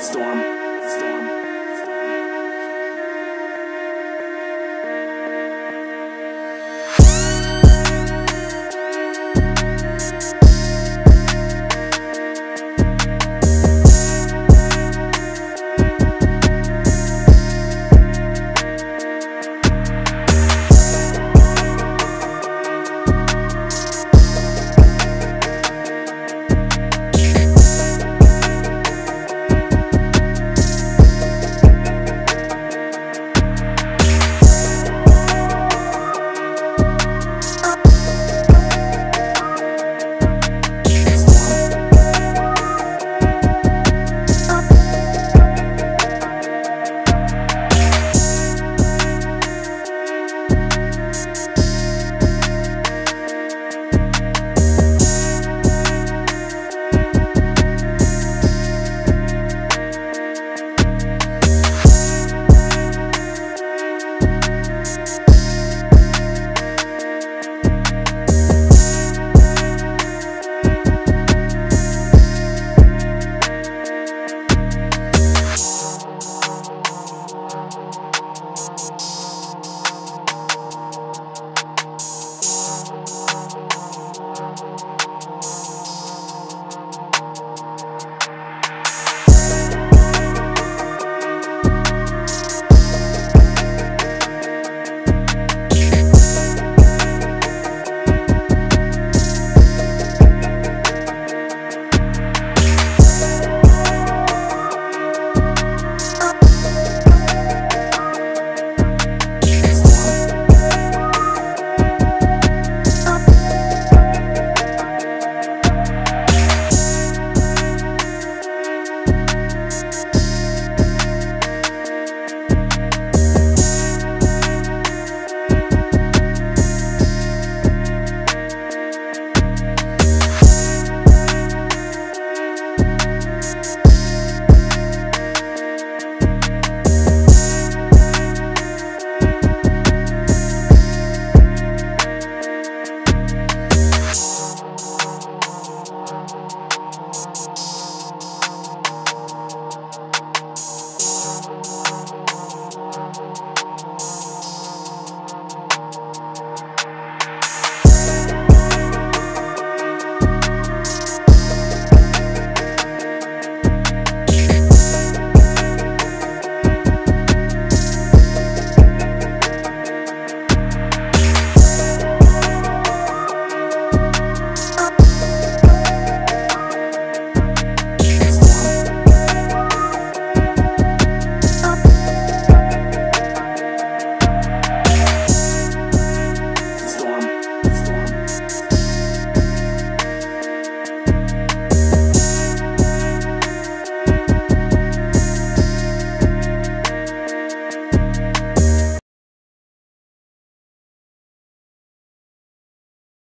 storm.